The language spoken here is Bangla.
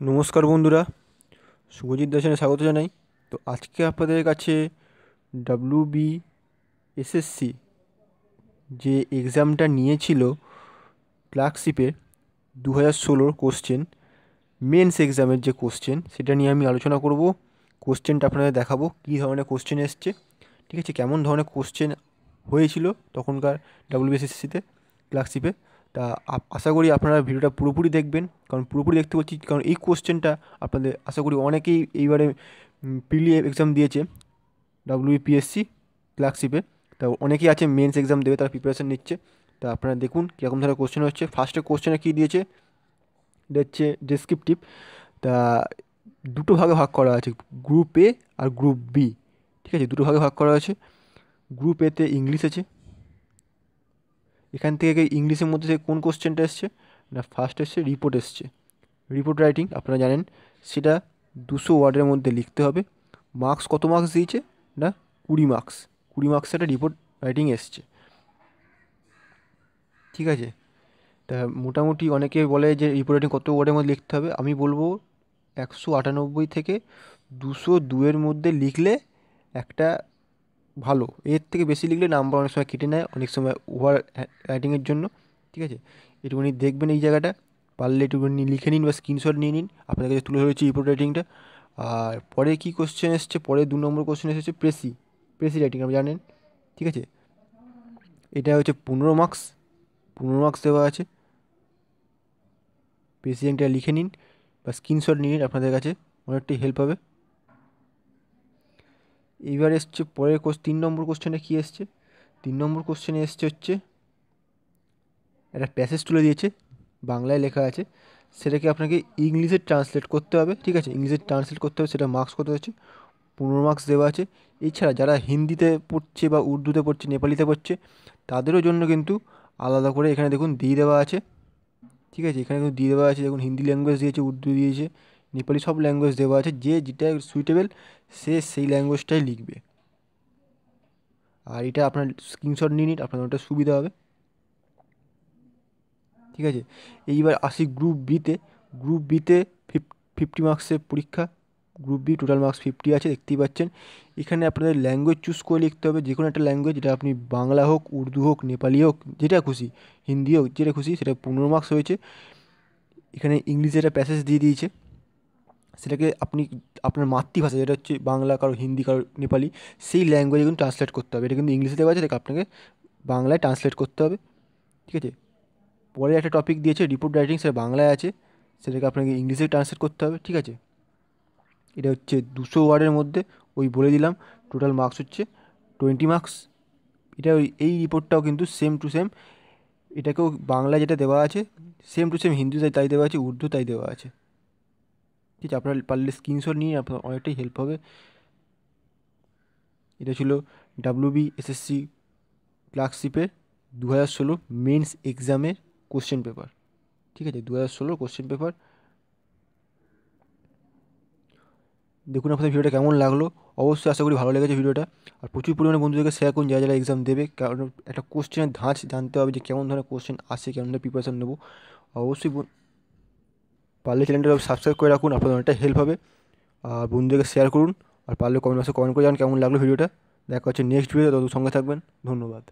নমস্কার বন্ধুরা, শুভজিৎ দর্শনে স্বাগত জানাই। তো আজকে আপনাদের কাছে ডাব্লু বি এসএসসি যে এক্সামটা নিয়েছিল ক্লার্কশিপে দু হাজার ষোলোর কোশ্চেন মেন্স এক্সামের যে কোশ্চেন সেটা নিয়ে আমি আলোচনা করব। কোশ্চেনটা আপনাদের দেখাবো, কী ধরনের কোশ্চেন এসছে, ঠিক আছে? কেমন ধরনের কোশ্চেন হয়েছিল তখনকার ডাব্লিউবিএসএসসিতে ক্লার্কশিপে তা আশা করি আপনারা ভিডিওটা পুরোপুরি দেখবেন। কারণ পুরোপুরি দেখতে পাচ্ছি, কারণ এই কোশ্চেনটা আপনাদের আশা করি অনেকেই এইবারে প্রিলি এক্সাম দিয়েছে ডাব্লিউপিএসসি ক্লার্কশিপে তা অনেকেই আছে মেন্স এক্সাম দেবে, তারা প্রিপারেশান নিচ্ছে। তা আপনারা দেখুন কীরকম ধরনের কোশ্চেন হচ্ছে। ফার্স্টে কোশ্চেনে কী দিয়েছে? এটা হচ্ছে ডেসক্রিপটিভ তা দুটো ভাগে ভাগ করা আছে গ্রুপ এ আর গ্রুপ বি ঠিক আছে? দুটো ভাগে ভাগ করা আছে। গ্রুপ এতে ইংলিশ আছে। এখান থেকে ইংলিশের মধ্যে থেকে কোন কোশ্চেনটা এসছে? না ফার্স্ট এসছে রিপোর্ট এসছে। রিপোর্ট রাইটিং আপনারা জানেন, সেটা দুশো ওয়ার্ডের মধ্যে লিখতে হবে। মার্কস কত মার্কস দিয়েছে? না, কুড়ি মার্কস কুড়ি মার্কস একটা রিপোর্ট রাইটিং এসছে। ঠিক আছে? তা মোটামুটি অনেকে বলে যে রিপোর্ট রাইটিং কত ওয়ার্ডের মধ্যে লিখতে হবে? আমি বলব একশো আটানব্বই থেকে দুশো দুয়ের মধ্যে লিখলে একটা ভালো। এর থেকে বেশি লিখলে নাম্বার অনেক সময় কেটে নেয়, অনেক সময় ওভার রাইটিংয়ের জন্য, ঠিক আছে? একটুখানি দেখবেন এই জায়গাটা, পারলে একটুখানি লিখে নিন বা স্ক্রিনশট নিয়ে নিন। আপনাদের কাছে তুলে ধরেছি রিপোর্ট রাইটিংটা আর পরে কী কোশ্চেন এসছে? পরে দু নম্বর কোশ্চেন এসেছে প্রেসি প্রেসি রাইটিং আপনি জানেন, ঠিক আছে? এটা হচ্ছে পনেরো মার্কস পনেরো মার্কস দেওয়া আছে। প্রেসি রাইটিংটা লিখে নিন বা স্ক্রিনশট নিয়ে নিন, আপনাদের কাছে অনেকটাই হেল্প হবে। এইবার এসছে পরের কোস তিন নম্বর কোশ্চেনে কী এসছে? তিন নম্বর কোশ্চেনে এসছে হচ্ছে, একটা প্যাসেজ তুলে দিয়েছে, বাংলায় লেখা আছে, সেটাকে আপনাকে ইংলিশে ট্রান্সলেট করতে হবে, ঠিক আছে? ইংলিশে ট্রান্সলেট করতে হবে, সেটা মার্কস কত হচ্ছে, পনেরো মার্কস দেওয়া আছে। এছাড়া যারা হিন্দিতে পড়ছে বা উর্দুতে পড়ছে, নেপালিতে পড়ছে, তাদেরও জন্য কিন্তু আলাদা করে এখানে দেখুন দিয়ে দেওয়া আছে, ঠিক আছে? এখানে কিন্তু দিয়ে দেওয়া আছে, দেখুন হিন্দি ল্যাঙ্গুয়েজ দিয়েছে, উর্দু দিয়েছে নেপালি সব ল্যাঙ্গুয়েজ দেওয়া আছে, যে যেটা সুইটেবল সে সেই ল্যাঙ্গুয়েজটাই লিখবে। আর এটা আপনার স্ক্রিনশট নিয়ে নিন, আপনার ওটা সুবিধা হবে। ঠিক আছে? এইবার আসি গ্রুপ বিতে গ্রুপ বিতে ফিফটি মার্কসের পরীক্ষা। Group B total marks fifty আছে, দেখতেই পাচ্ছেন। এখানে আপনাদের ল্যাঙ্গুয়েজ চুজ করে লিখতে হবে যে কোনো একটা ল্যাঙ্গুয়েজ যেটা আপনি বাংলা হোক, উর্দু হোক, নেপালি হোক, যেটা খুশি, হিন্দি হোক, যেটা খুশি, সেটা পনেরো মার্কস হয়েছে। এখানে ইংলিশে একটা প্যাসেজ দিয়ে দিয়েছে। সেটাকে আপনি, আপনার মাতৃভাষা যেটা হচ্ছে বাংলা, কারও হিন্দি, কারও নেপালি, সেই ল্যাঙ্গুয়েজে কিন্তু ট্রান্সলেট করতে হবে। এটা কিন্তু ইংলিশে দেওয়া আছে, এটাকে আপনাকে বাংলায় ট্রান্সলেট করতে হবে। ঠিক আছে? পরে একটা টপিক দিয়েছে রিপোর্ট রাইটিং সেটা বাংলায় আছে। সেটাকে আপনাকে ইংলিশে ট্রান্সলেট করতে হবে, ঠিক আছে? এটা হচ্ছে দুশো ওয়ার্ডের মধ্যে, ওই বলে দিলাম টোটাল মার্কস হচ্ছে টোয়েন্টি মার্কস এটা ওই, এই রিপোর্টটাও কিন্তু সেম টু সেম এটাকেও বাংলায় যেটা দেওয়া আছে সেম টু সেম হিন্দি তাই দেওয়া আছে, উর্দু তাই দেওয়া আছে। ঠিক আছে, আপনারা পারলে স্ক্রিনশট নিয়ে আপনার অনেকটাই হেল্প হবে। এটা ছিল ডাব্লিউ বি এসএসসি ক্লার্কশিপের দু হাজার ষোলো মেন্স এক্সামের কোশ্চেন পেপার ঠিক আছে দু হাজার ষোলো কোশ্চেন পেপার দেখুন আপনাদের ভিডিওটা কেমন লাগল। অবশ্যই আশা করি ভালো লেগেছে ভিডিওটা আর প্রচুর পরিমাণে বন্ধুদেরকে শেয়ার করুন, যারা যারা এক্সাম দেবে। কারণ একটা কোশ্চেনের ধাঁচ জানতে হবে যে কেমন ধরনের কোশ্চেন আসে, কেমন ধরনের প্রিপারেশান নেব। অবশ্যই পারলে চ্যানেলটা সাবস্ক্রাইব করে রাখুন, আপনাদের অনেকটা হেল্প হবে। আর বন্ধুদেরকে শেয়ার করুন, আর পারলে কমেন্ট বক্সে কমেন্ট করে জানান কেমন লাগল ভিডিওটা দেখা হচ্ছে নেক্সট ভিডিও তত সঙ্গে থাকবেন, ধন্যবাদ।